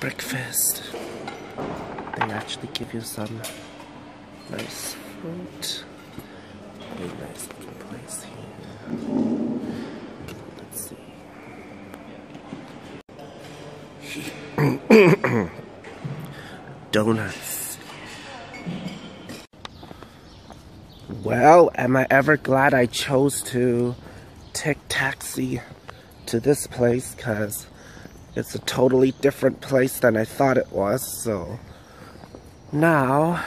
breakfast. They actually give you some nice fruit. Very nice looking place here. Let's see. Donuts. Well, am I ever glad I chose to take taxi to this place because it's a totally different place than I thought it was. So now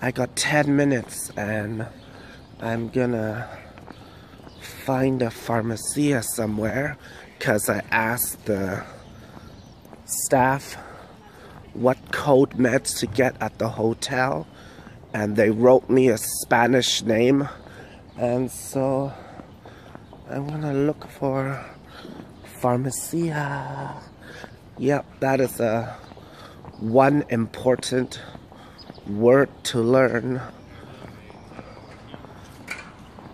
I got 10 minutes and I'm gonna find a pharmacia somewhere because I asked the staff what code meds to get at the hotel and they wrote me a Spanish name and so I'm gonna look for Pharmacia. Yep, that is a one important word to learn.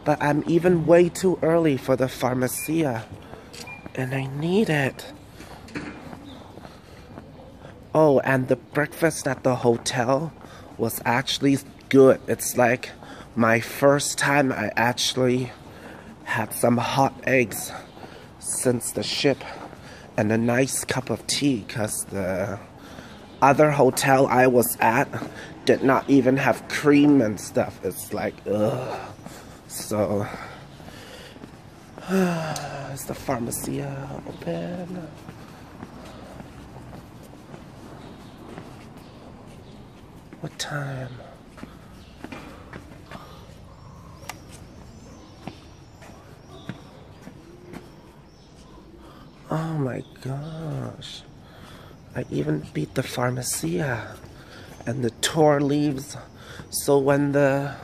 But I'm even way too early for the Pharmacia. And I need it. Oh, and the breakfast at the hotel was actually good. It's like my first time I actually had some hot eggs since the ship and a nice cup of tea because the other hotel I was at did not even have cream and stuff. It's like, ugh. So, is the pharmacia uh, open? What time? Oh my gosh. I even beat the Pharmacia. And the tour leaves. So when the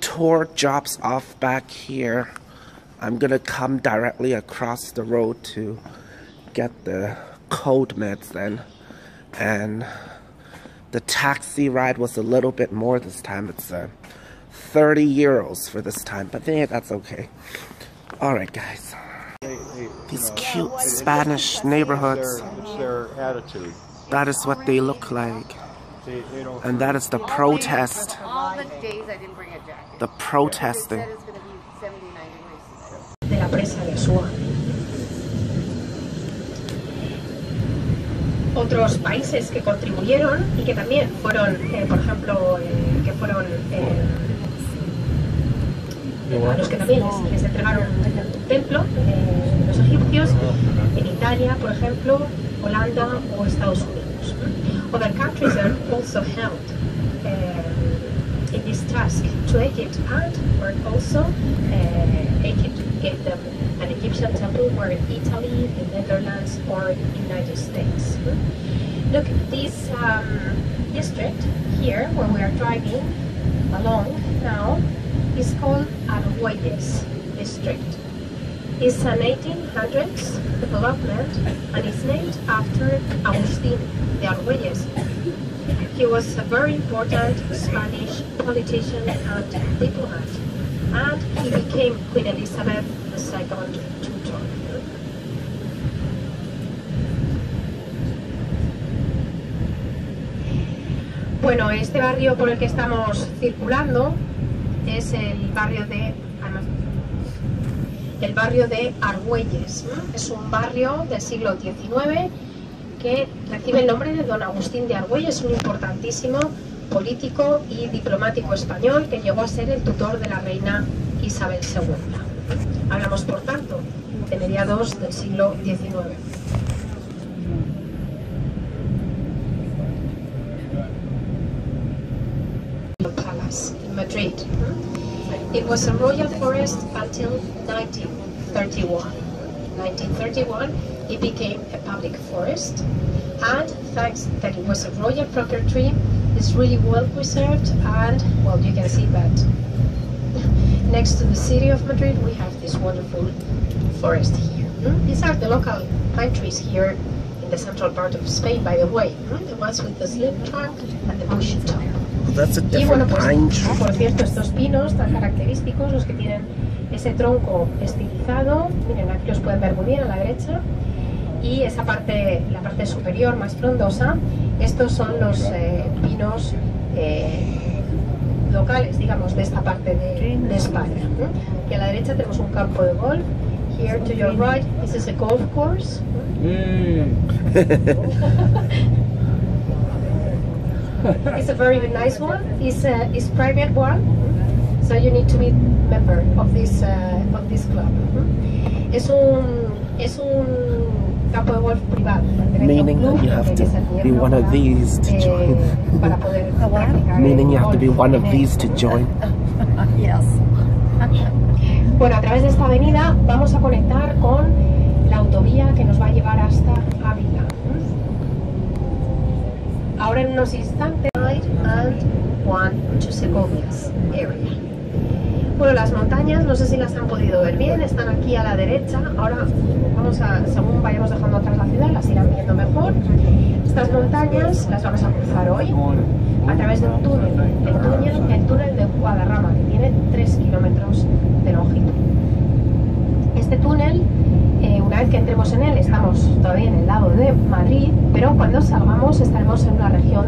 tour drops off back here, I'm gonna come directly across the road to get the cold meds then. And the taxi ride was a little bit more this time. It's uh, 30 euros for this time, but yeah, that's okay. Alright guys. Cute Spanish neighborhoods. That is what they look like. And that is the protest. The protesting. It said it's going to be 79 degrees today. de la presa de Asuán. Otros países que contribuyeron y que también fueron, eh, por ejemplo, eh, que fueron eh, a los que les entregaron templo, eh, los egipcios, en Italia, por ejemplo, Holanda o Estados Unidos. Other countries are also helped um, in this task to Egypt and were also uh, Egypt gave them an Egyptian temple in Italy, the Netherlands or the United States. Look, this um, district here where we are driving along now is called Argüelles district. It's an 1800s development and is named after Agustín de Argüelles. He was a very important Spanish politician and diplomat, and he became Queen Elizabeth II tutor. Bueno, este barrio por el que estamos circulando es el barrio de el barrio de Argüelles. Es un barrio del siglo XIX que recibe el nombre de don Agustín de Argüelles, un importantísimo político y diplomático español que llegó a ser el tutor de la reina Isabel II. Hablamos, por tanto, de mediados del siglo XIX. Madrid. It was a royal forest until 1931. 1931, it became a public forest, and thanks that it was a royal property, it's really well preserved, and well, you can see that next to the city of Madrid, we have this wonderful forest here. Hmm? These are the local pine trees here in the central part of Spain, by the way. Hmm? The ones with the slim trunk and the bushy top. That's a Y bueno, pues, pine ah, por cierto, estos pinos tan característicos, los que tienen ese tronco estilizado, miren, aquí los pueden ver muy bien a la derecha, y esa parte, la parte superior más frondosa, estos son los eh, pinos eh, locales, digamos, de esta parte de, de España. ¿no? Y a la derecha tenemos un campo de golf. Here to your right, this is a golf course. it's a very nice one. It's a it's private one, so you need to be member of this uh, of this club. Es un es un campo de golf privado. Meaning that you have to be one of these to join. Meaning you have to be one of these to join. Yes. Bueno, a través de esta avenida vamos a conectar con la autovía que nos va a llevar hasta Ávila. Ahora en unos instantes, and one to area. Bueno, las montañas, no sé si las han podido ver bien, están aquí a la derecha. Ahora vamos a, según vayamos dejando atrás la ciudad, las irán viendo mejor. Estas montañas las vamos a cruzar hoy a través de un túnel, el túnel, el túnel de Guadarrama, que tiene 3 kilómetros de longitud. Este túnel, una vez que entremos en él, estamos todavía en el lado de Madrid, pero cuando salgamos estaremos en una región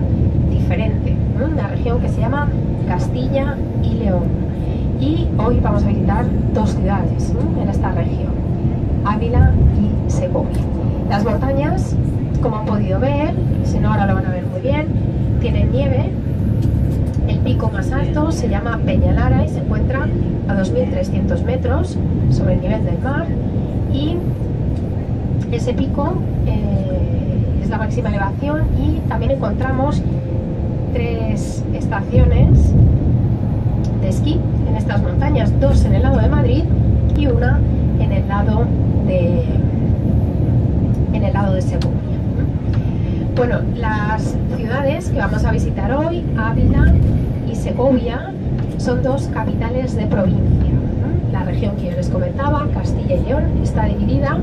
diferente, una región que se llama Castilla y León. Y hoy vamos a visitar dos ciudades ¿no? en esta región, Ávila y Segovia. Las montañas, como han podido ver, si no ahora lo van a ver muy bien, tienen nieve. El pico más alto se llama Peñalara y se encuentra a 2.300 metros sobre el nivel del mar. Y ese pico eh, es la máxima elevación y también encontramos tres estaciones de esquí en estas montañas, dos en el lado de Madrid y una en el lado de en el lado de Segovia. Bueno, las ciudades que vamos a visitar hoy, Ávila y Segovia, son dos capitales de provincia. Región que yo les comentaba, Castilla y León, está dividida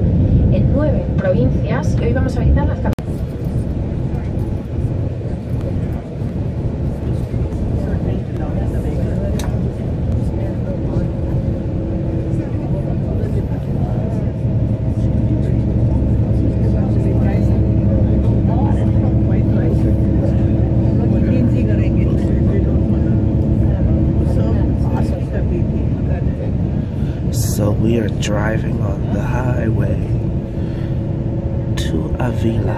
en nueve provincias y hoy vamos a visitar las. So we are driving on the highway to Avila.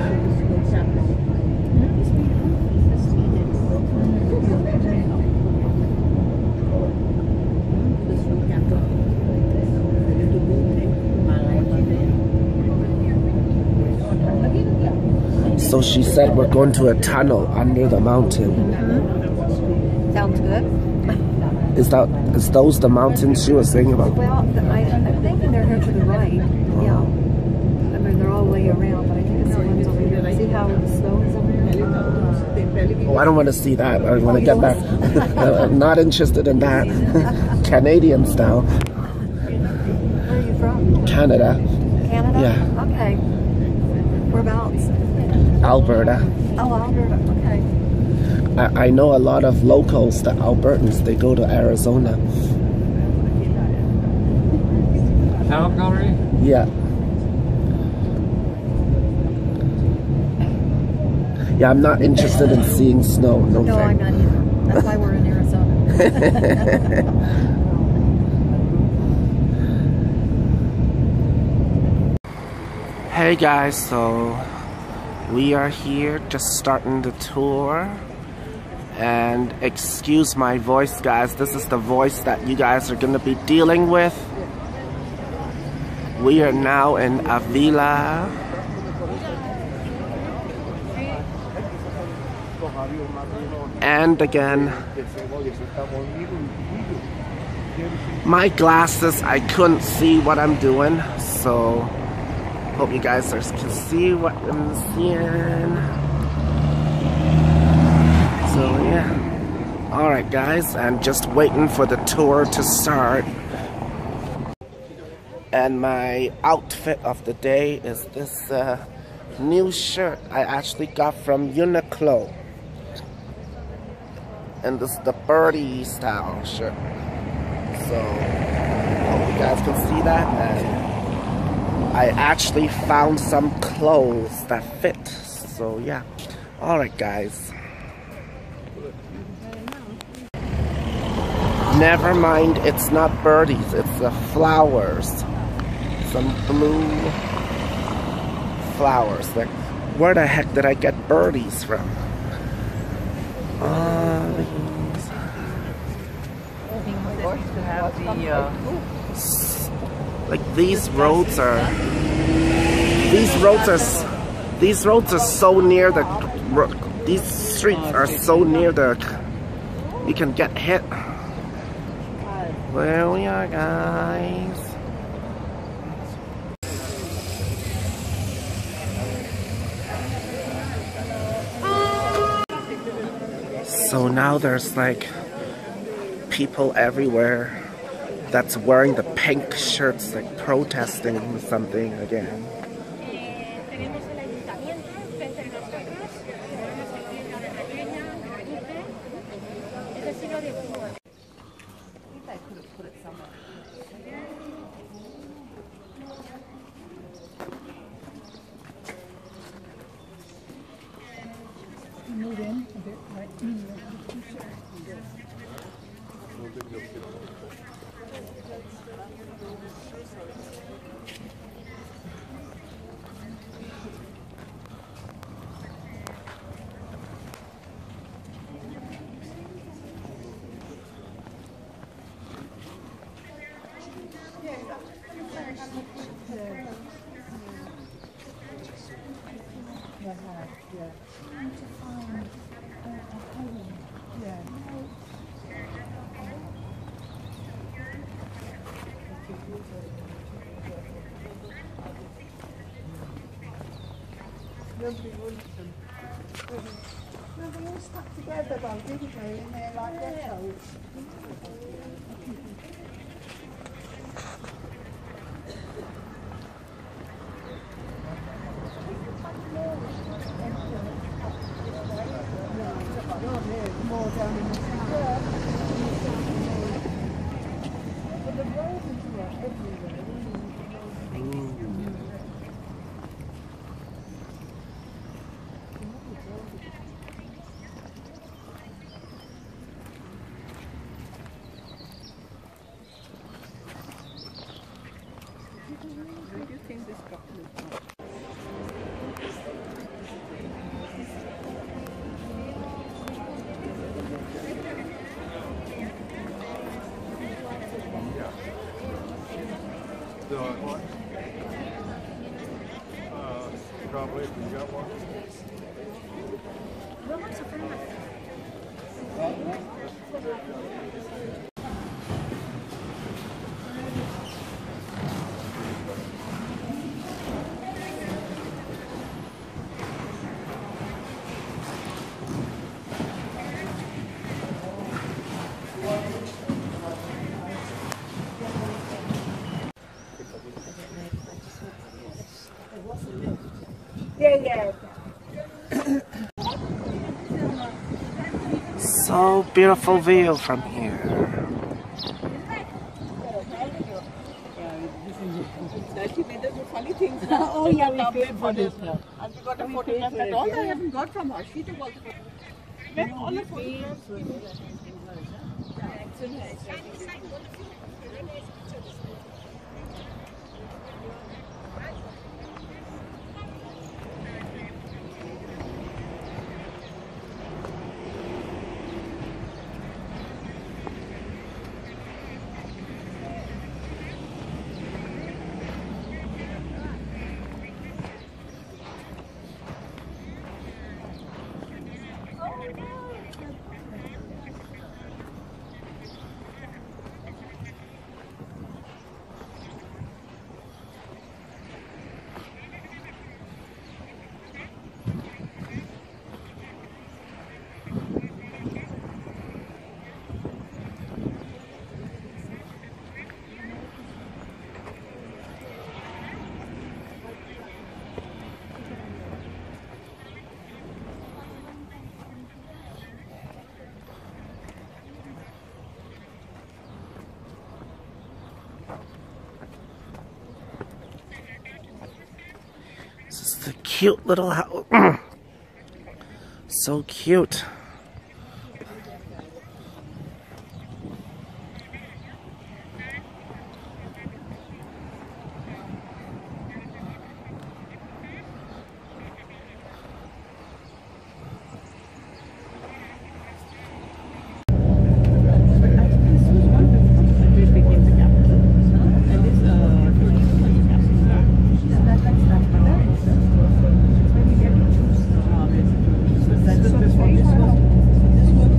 So she said we're going to a tunnel under the mountain. Sounds good. Is that is those the mountains she was saying about? Well, I, I'm thinking they're here to the right. Yeah. I mean, they're all the way around, but I think it's the ones over here. See how the snow is over here? Oh, I don't want to see that. I want to get back. I'm not interested in that. Canadian style. Where are you from? Canada, Canada? Yeah. Okay. Whereabouts? Alberta. Oh, Alberta. Okay. I, I know a lot of locals, the Albertans, they go to Arizona. Calgary? Yeah. Yeah, I'm not interested in seeing snow. No, No, I'm not either. That's why we're in Arizona. Hey guys, so we are here just starting the tour. And excuse my voice, guys. This is the voice that you guys are gonna be dealing with. We are now in Avila. And again, my glasses, I couldn't see what I'm doing, so hope you guys are, can see what I'm seeing. So yeah. Alright guys, I'm just waiting for the tour to start. And my outfit of the day is this uh, new shirt I actually got from Uniqlo. And this is the birdie style shirt. So hope you guys can see that and I actually found some clothes that fit. So yeah. Alright guys. Never mind, it's not birdies, it's the flowers. Some blue flowers. Like, where the heck did I get birdies from? Uh, like these roads are these roads are these roads are so near the these streets are so near the you can get hit there we are guys so now there's like people everywhere that's wearing the pink shirts, like protesting something again. Mm. Nobody wants them. No, they all stuck together though, didn't they? And they're like ghettos. More down in the south. But the roses were everywhere. Uh, probably if you got one. Yeah, beautiful view from here. oh yeah, we paid for this Have you got a photograph at all I haven't got from her. She took all the photographs. all the photographs. Yeah, cute little house. so cute. Madrid became the capital. And this uh, Turin was the capital. Um, it's- That was before this was this was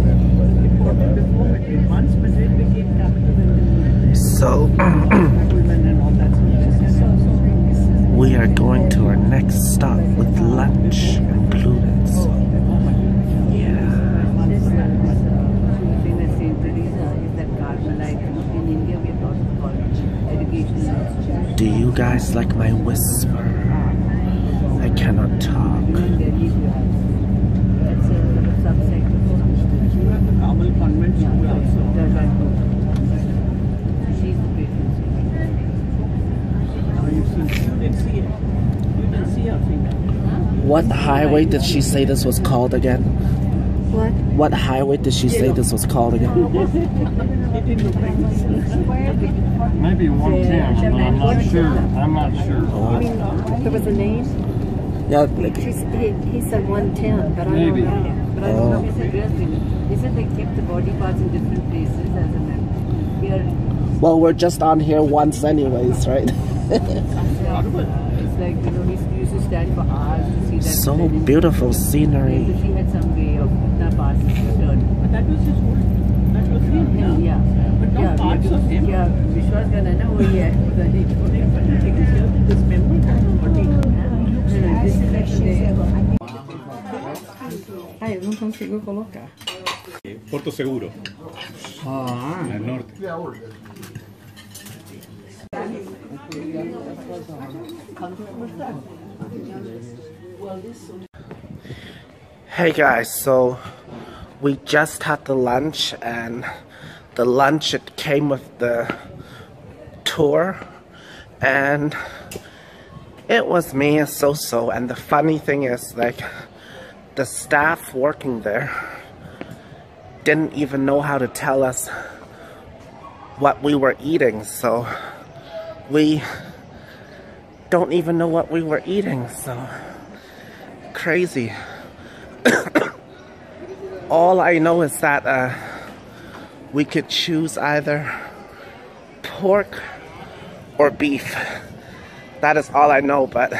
important before Madrid. Once Madrid became capital, then So women and all that. we are going to our next stop with lunch included. So yeah. This one was uh, famous Saint Teresa is that Carmelite. In India, we have also called education. Do you guys like my whisper? I cannot talk. In Delhi, you have. That's a sort of subsect of You have the Carmel Convent yeah, School also. There's that group. She's the patron saint. Uh, you've seen. You didn't see it. You didn't see her finger. What highway did she say this was called again? What? What highway did she say this was called again? It didn't look like this. Maybe 110, but I'm not sure. I'm not sure. Oh. I mean, there was a name? Yeah, She's, he, he said 110, but I Maybe. don't know. But I don't know oh. if it's a real thing. They said they kept the body parts in different places as a map. Well, we're just on here once, anyways, right? it's like, you know, he used to stand for hours to see that. So scenery. beautiful scenery. Because she had some way of not passing the turn. But that was his old. That was him. Yeah. yeah. yeah. But not yeah, parts of him. Yeah, Vishwas Gana, na wo ye. Ai, não consigo colocar. Porto Seguro. Ah, en el norte. Come to. Hey guys, so we just had the lunch and the lunch it came with the tour and it was me so so and the funny thing is like the staff working there didn't even know how to tell us what we were eating so we don't even know what we were eating so crazy all I know is that uh, we could choose either pork or beef. That is all I know, but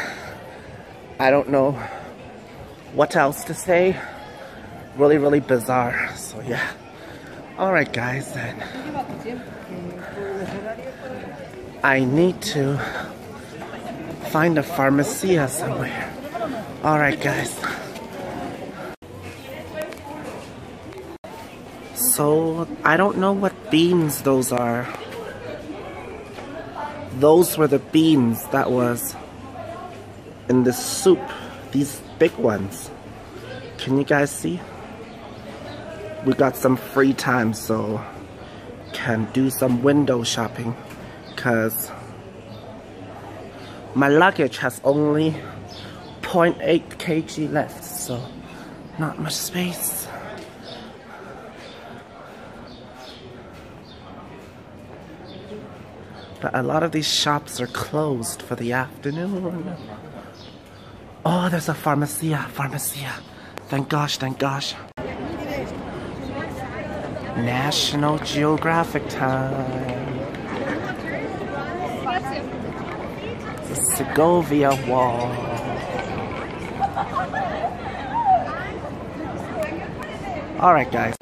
I don't know what else to say. Really, really bizarre. So yeah. Alright guys, then. I need to find a pharmacia somewhere. Alright guys. So, I don't know what beans those are. Those were the beans that was in the soup. These big ones. Can you guys see? We got some free time, so can do some window shopping. Cause my luggage has only 0.8 kg left, so not much space. But a lot of these shops are closed for the afternoon. Oh, there's a pharmacia, pharmacia. Thank gosh, thank gosh. National Geographic time. Segovia Wall. Alright, guys.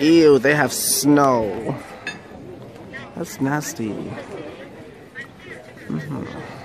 Ew, they have snow. That's nasty. Mhm.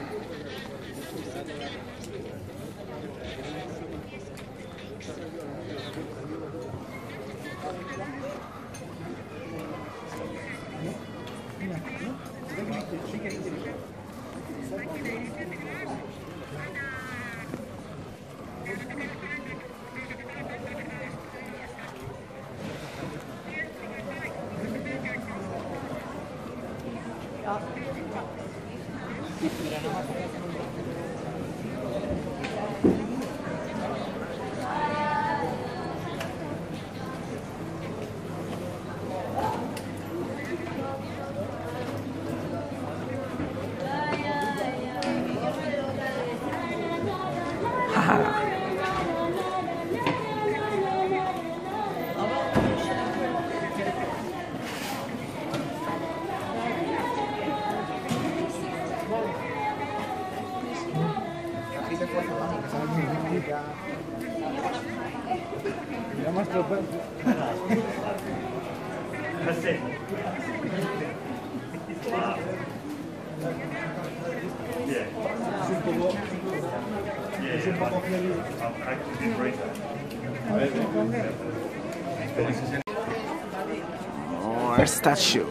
More statue.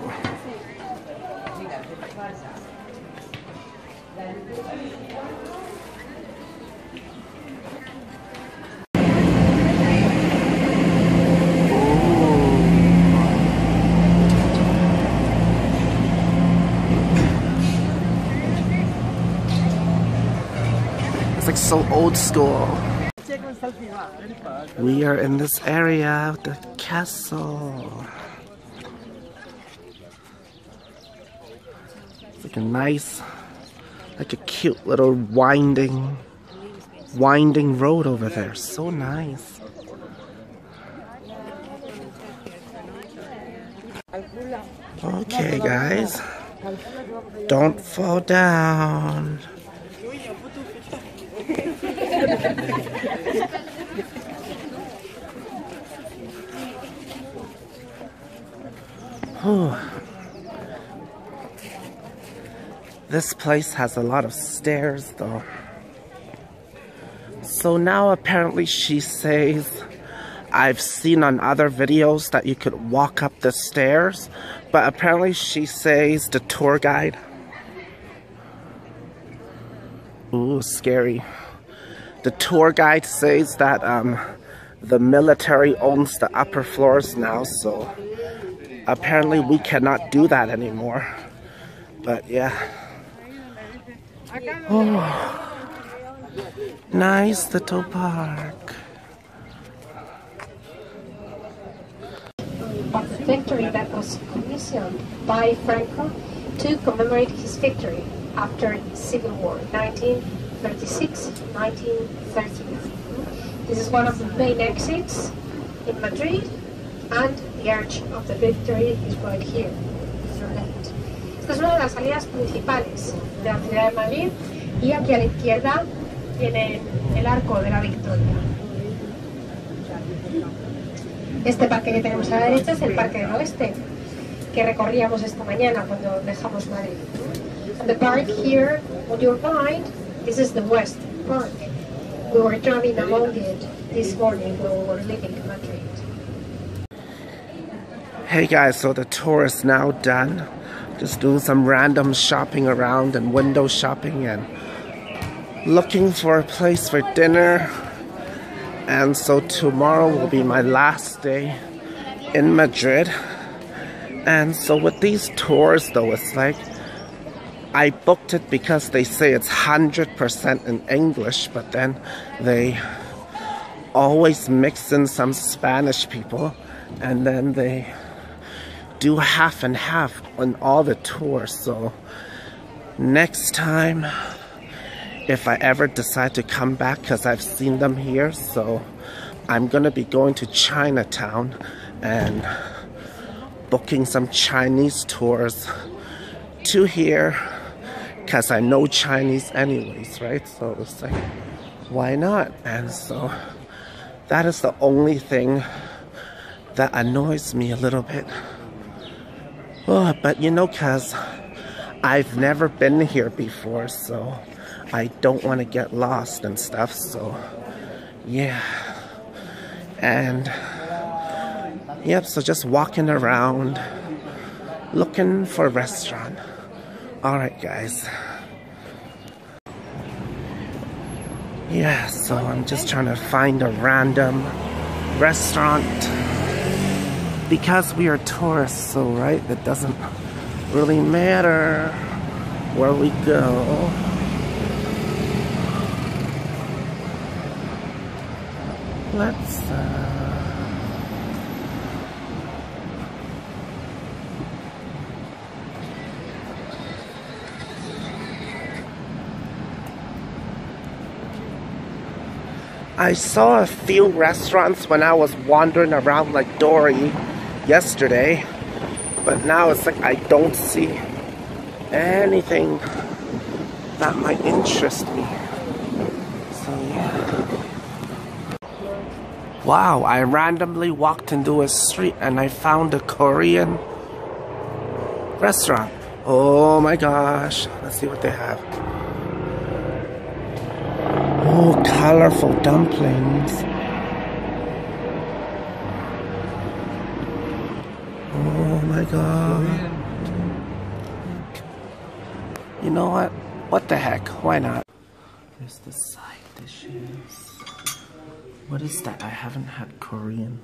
It's like so old school. We are in this area of the castle. A nice, like a cute little winding, winding road over there. So nice. Okay, guys. Don't fall down. Whew. This place has a lot of stairs though. So now apparently she says, I've seen on other videos that you could walk up the stairs, but apparently she says the tour guide. Ooh, scary. The tour guide says that um, the military owns the upper floors now, so apparently we cannot do that anymore. But yeah. Oh, nice little park. But the victory that was commissioned by Franco to commemorate his victory after Civil War, 1936-1938. This is one of the main exits in Madrid, and the Arch of the Victory is right here. Esta es una de las salidas principales de la ciudad de Madrid, y aquí a la izquierda tiene el Arco de la Victoria. Este parque que tenemos a la derecha es el Parque del Oeste, que recorríamos esta mañana cuando dejamos Madrid. The park here on your right, this is the West Park. We were driving along it this morning when we were leaving Madrid. Hey guys, so the tour is now done. Just doing some random shopping around and window shopping and looking for a place for dinner. And so tomorrow will be my last day in Madrid. And so with these tours though, it's like I booked it because they say it's 100% in English, but then they always mix in some Spanish people and then they do half and half on all the tours. So next time, if I ever decide to come back, because I've seen them here, so I'm gonna be going to Chinatown and booking some Chinese tours to here because I know Chinese anyways, right? So it's like, why not? And so that is the only thing that annoys me a little bit. Oh, but you know, because I've never been here before, so I don't want to get lost and stuff, so yeah. And yep, so just walking around looking for a restaurant. Alright, guys. Yeah, so I'm just trying to find a random restaurant because we are tourists, so right, it doesn't really matter where we go. Let's uh, I saw a few restaurants when I was wandering around like Dory yesterday, but now it's like I don't see anything that might interest me. So yeah. Wow, I randomly walked into a street and I found a Korean restaurant. Oh my gosh. Let's see what they have. Oh, colorful dumplings. Oh my god. You know what? What the heck? Why not? There's the side dishes. What is that? I haven't had Korean.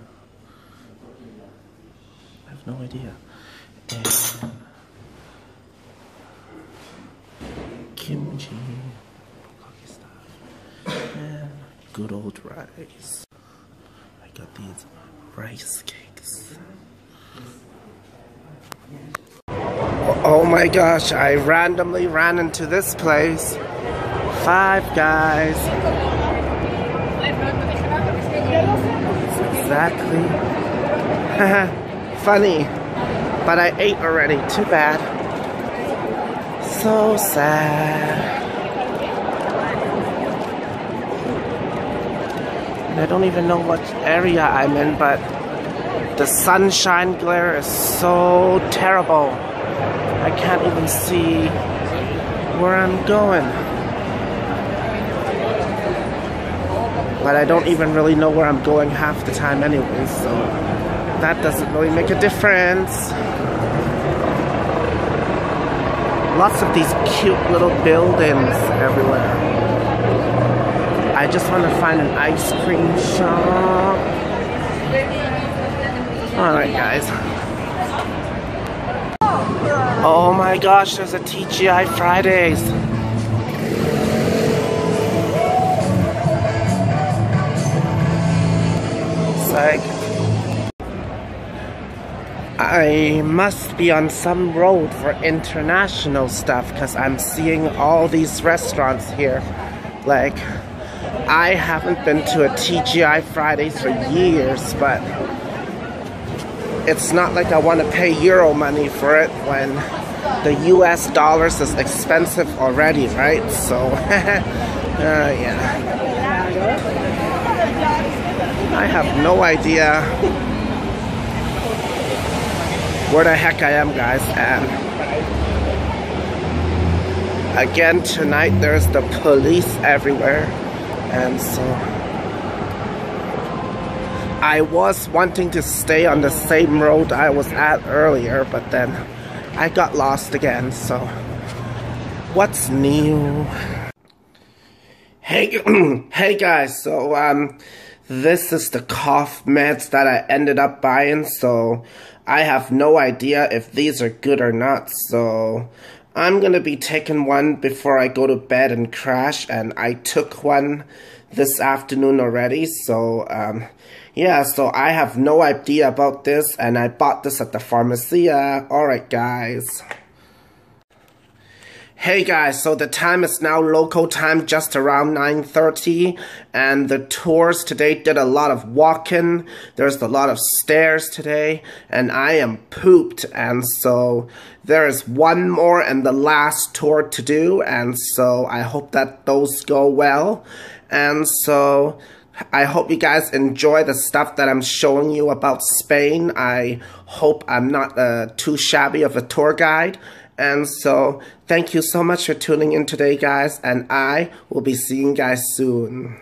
I have no idea. And kimchi, and good old rice. I got these rice cakes. Oh my gosh, I randomly ran into this place. Five Guys. Exactly. Funny. But I ate already. Too bad. So sad. I don't even know what area I'm in, but the sunshine glare is so terrible. I can't even see where I'm going. But I don't even really know where I'm going half the time anyway, so that doesn't really make a difference. Lots of these cute little buildings everywhere. I just want to find an ice cream shop. Alright guys. Oh my gosh, there's a TGI Fridays. Like I must be on some road for international stuff because I'm seeing all these restaurants here. Like, I haven't been to a TGI Fridays for years, but it's not like I want to pay euro money for it when the US dollars is expensive already, right? So, uh, yeah. I have no idea where the heck I am, guys. And again, tonight there's the police everywhere. And so I was wanting to stay on the same road I was at earlier, but then I got lost again. So what's new? Hey, hey guys. So um, this is the cough meds that I ended up buying. So I have no idea if these are good or not. So I'm gonna be taking one before I go to bed and crash. And I took one this afternoon already. So um, yeah, so I have no idea about this. And I bought this at the pharmacia. Alright guys. Hey guys, so the time is now local time just around 9.30 and the tours today did a lot of walking, there's a lot of stairs today and I am pooped and so there is one more and the last tour to do and so I hope that those go well and so I hope you guys enjoy the stuff that I'm showing you about Spain. I hope I'm not uh, too shabby of a tour guide. And so, thank you so much for tuning in today, guys, and I will be seeing you guys soon.